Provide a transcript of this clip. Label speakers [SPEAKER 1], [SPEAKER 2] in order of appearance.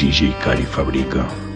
[SPEAKER 1] DJ Cari Fabrica.